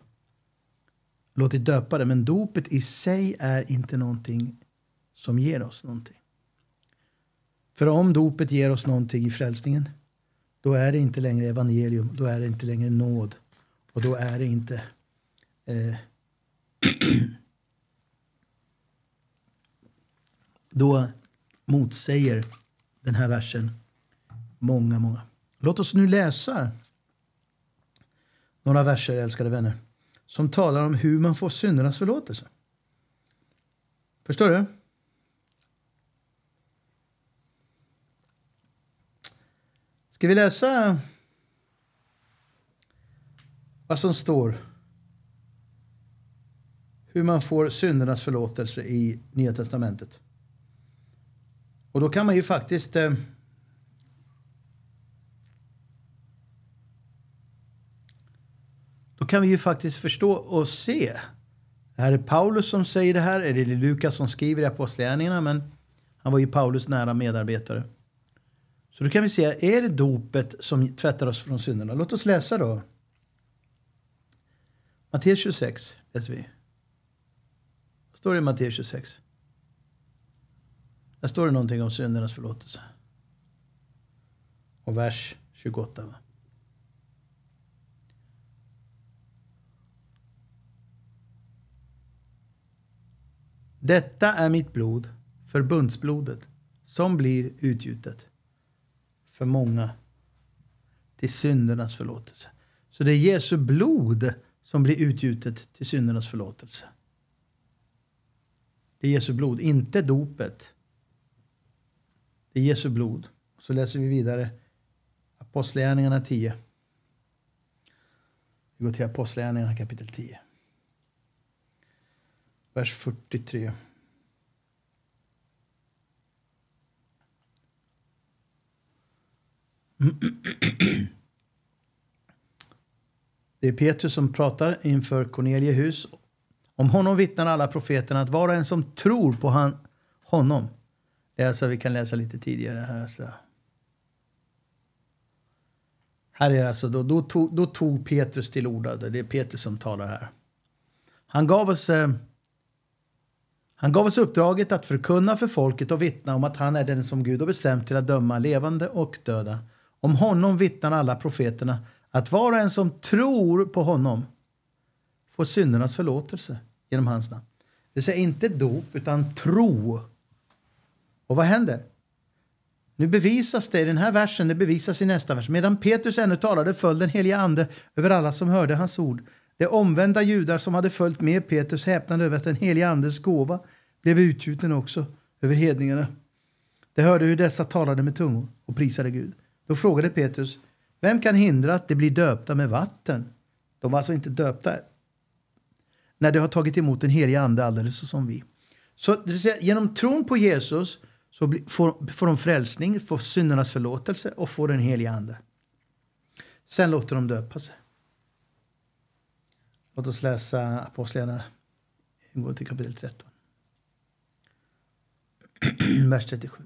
A: låtit döpa dig. Men dopet i sig är inte någonting som ger oss någonting. För om dopet ger oss någonting i frälsningen, då är det inte längre evangelium, då är det inte längre nåd. Och då är det inte eh, då motsäger den här versen många, många. Låt oss nu läsa några verser, älskade vänner, som talar om hur man får syndernas förlåtelse. Förstår du? Ska vi läsa vad som står hur man får syndernas förlåtelse i Nya Testamentet? Och då kan man ju faktiskt eh, Då kan vi ju faktiskt förstå och se. Är det Paulus som säger det här? Är det Lukas som skriver i Apostlagärningarna? Men han var ju Paulus nära medarbetare. Så då kan vi se, är det dopet som tvättar oss från synderna? Låt oss läsa då. Matteus 26 läser vi. Vad står det i Matteus 26? Där står det någonting om syndernas förlåtelse. Och vers 28. Va? Detta är mitt blod, förbundsblodet, som blir utgjutet för många till syndernas förlåtelse. Så det är Jesu blod som blir utgjutet till syndernas förlåtelse. Det är Jesu blod, inte dopet. Det är Jesu blod. Så läser vi vidare Apostlagärningarna 10. Vi går till Apostlagärningarna kapitel 10. Vers 43. Det är Petrus som pratar inför Corneliehus. Om honom vittnar alla profeterna att var och en som tror på han, honom. Det är alltså, vi kan läsa lite tidigare här. Alltså. Här är alltså, då, då, tog, då tog Petrus till orda. Det är Petrus som talar här. Han gav oss eh, han gav oss uppdraget att förkunna för folket och vittna om att han är den som Gud har bestämt till att döma levande och döda. Om honom vittnar alla profeterna att var och en som tror på honom får syndernas förlåtelse genom hans namn. Det säger inte dop, utan tro. Och vad händer? Nu bevisas det i den här versen, det bevisas i nästa vers. Medan Petrus ännu talade föll den helige ande över alla som hörde hans ord. De omvända judar som hade följt med Petrus häpnade över att den helige andes gåva blev utgjuten också över hedningarna. De hörde hur dessa talade med tungor och prisade Gud. Då frågade Petrus, vem kan hindra att de blir döpta med vatten? De var alltså inte döpta när de har tagit emot den helige ande alldeles som vi. Så det vill säga, genom tron på Jesus så får, får de frälsning, får syndernas förlåtelse och får den helige ande. Sen låter de döpa sig. Låt oss läsa Apostlagärningarna, gå till kapitel 13. Vers 37.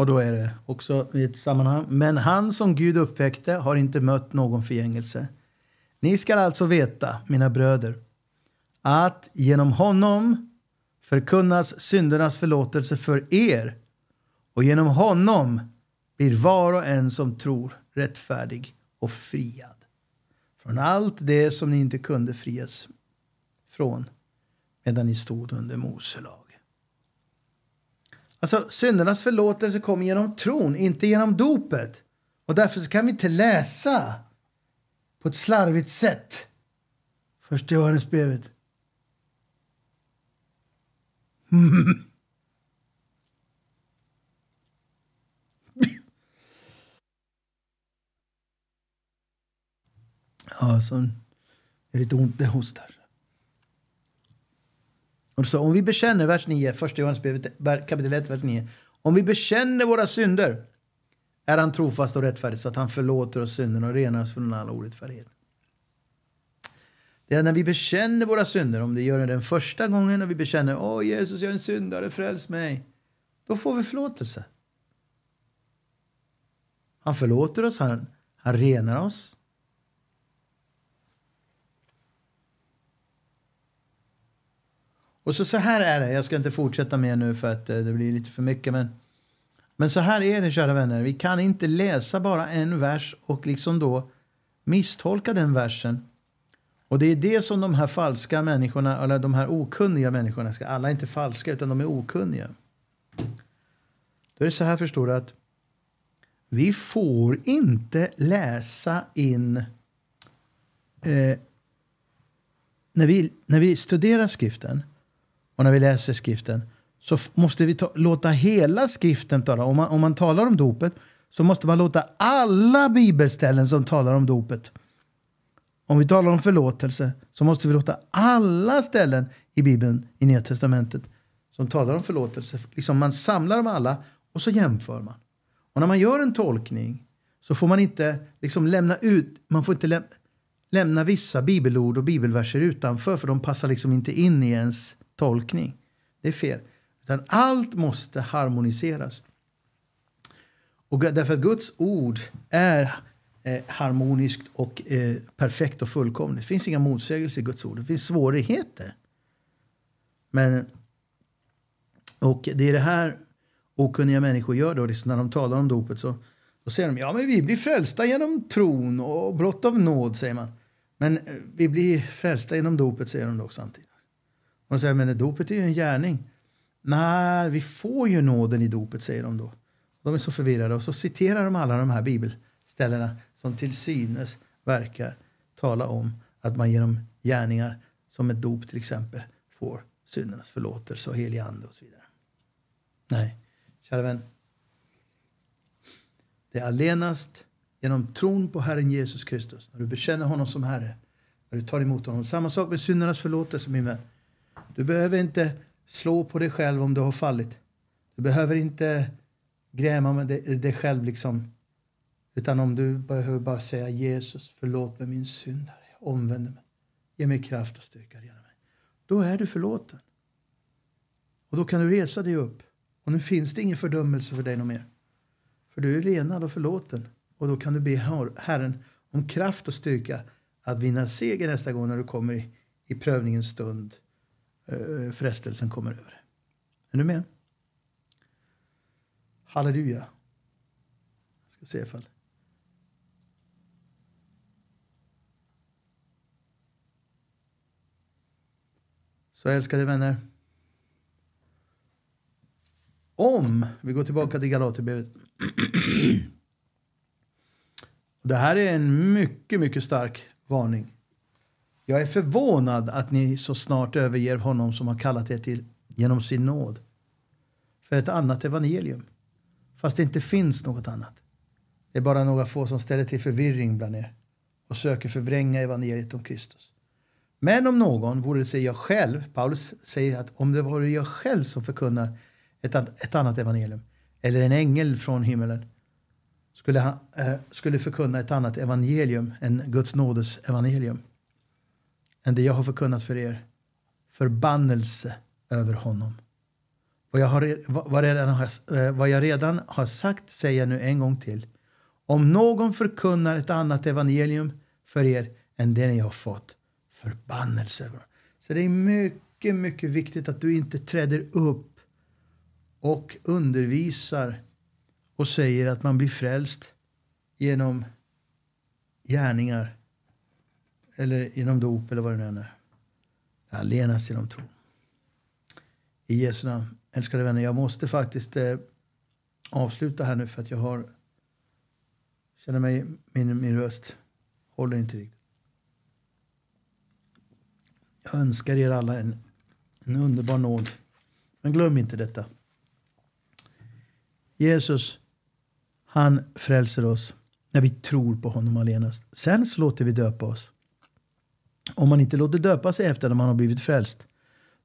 A: Och då är det också i ett sammanhang. Men han som Gud uppväckte har inte mött någon förgängelse. Ni ska alltså veta, mina bröder, att genom honom förkunnas syndernas förlåtelse för er och genom honom blir var och en som tror rättfärdig och friad från allt det som ni inte kunde frias från medan ni stod under Mose lag. Alltså, syndernas förlåtelse kommer genom tron, inte genom dopet. Och därför kan vi inte läsa på ett slarvigt sätt. Första Johannesbrevet. ja, så är det lite ont, det hostar. Och så, om vi bekänner, vers 9, första Johannesbrevet kapitel 1, vers 9. Om vi bekänner våra synder är han trofast och rättfärdig så att han förlåter oss synderna och renar oss från all orättfärdighet. Det är när vi bekänner våra synder, om det gör det den första gången när vi bekänner Åh Jesus, jag är en syndare, fräls mig. Då får vi förlåtelse. Han förlåter oss, han, han renar oss. Och så, så här är det, jag ska inte fortsätta mer nu för att eh, det blir lite för mycket. Men, men så här är det kära vänner, vi kan inte läsa bara en vers och liksom då misstolka den versen. Och det är det som de här falska människorna, eller de här okunniga människorna, ska, alla är inte falska utan de är okunniga. Då är det så här förstår du att vi får inte läsa in eh, när, vi, när vi studerar skriften och när vi läser skriften så måste vi ta, låta hela skriften tala. Om man, om man talar om dopet så måste man låta alla bibelställen som talar om dopet. Om vi talar om förlåtelse så måste vi låta alla ställen i Bibeln, i Nya Testamentet, som talar om förlåtelse. Liksom man samlar dem alla och så jämför man. Och när man gör en tolkning så får man inte liksom lämna ut, man får inte läm lämna vissa bibelord och bibelverser utanför för de passar liksom inte in i ens tolkning. Det är fel. Utan allt måste harmoniseras. Och därför att Guds ord är eh, harmoniskt och eh, perfekt och fullkomligt. Det finns inga motsägelser i Guds ord. Det finns svårigheter. Men, och det är det här okunniga människor gör då, liksom när de talar om dopet. Så, då säger de ja men vi blir frälsta genom tron och brott av nåd, säger man. Men eh, vi blir frälsta genom dopet, säger de då samtidigt. Och de säger, men dopet är ju en gärning. Nej, vi får ju nåden i dopet, säger de då. De är så förvirrade och så citerar de alla de här bibelställena som till synes verkar tala om att man genom gärningar, som ett dop till exempel, får syndernas förlåtelse och helig ande och så vidare. Nej, kära vän. Det är allenast genom tron på Herren Jesus Kristus, när du bekänner honom som Herre, när du tar emot honom. Samma sak med syndernas förlåtelse, min vän. Du behöver inte slå på dig själv om du har fallit. Du behöver inte gräma med dig själv. liksom. Utan om du behöver bara säga Jesus, förlåt mig min syndare. Omvänder mig. Ge mig kraft och styrka. Mig. Då är du förlåten. Och då kan du resa dig upp. Och nu finns det ingen fördömelse för dig någon mer. För du är renad och förlåten. Och då kan du be Herren om kraft och styrka att vinna seger nästa gång när du kommer i, i prövningens stund eh, frestelsen kommer över. Är du med? Halleluja. Jag ska se ifall... Så älskade vänner. Om vi går tillbaka till Galaterbrevet. Det här är en mycket, mycket stark varning. Jag är förvånad att ni så snart överger honom som har kallat er till genom sin nåd för ett annat evangelium. Fast det inte finns något annat. Det är bara några få som ställer till förvirring bland er och söker förvränga evangeliet om Kristus. Men om någon vore det jag själv, Paulus säger att om det vore jag själv som förkunnar ett, ett annat evangelium eller en ängel från himmelen skulle, han, eh, skulle förkunna ett annat evangelium än Guds nådes evangelium än det jag har förkunnat för er. Förbannelse över honom. Vad jag, har, vad, redan har, eh, vad jag redan har sagt säger jag nu en gång till. Om någon förkunnar ett annat evangelium för er än det ni har fått, förbannelse över honom. Så det är mycket, mycket viktigt att du inte träder upp och undervisar och säger att man blir frälst genom gärningar eller genom dop eller vad det nu är. Allenast genom tro. I Jesu namn. Älskade vänner, jag måste faktiskt eh, avsluta här nu för att jag har känner mig, min, min röst håller inte riktigt. Jag önskar er alla en, en underbar nåd. Men glöm inte detta. Jesus, han frälser oss när vi tror på honom allenast. Sen så låter vi döpa oss. Om man inte låter döpa sig efter att man har blivit frälst,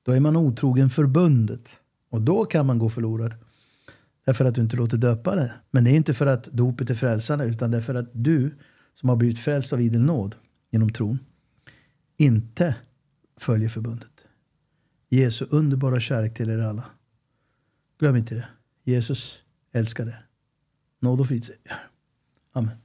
A: då är man otrogen förbundet. Och då kan man gå förlorad. Därför att du inte låter döpa dig. Men det är inte för att dopet är frälsande, utan det är för att du som har blivit frälst av idel nåd genom tron, inte följer förbundet. Jesu underbara kärlek till er alla. Glöm inte det. Jesus älskar er. Nåd och frid Amen.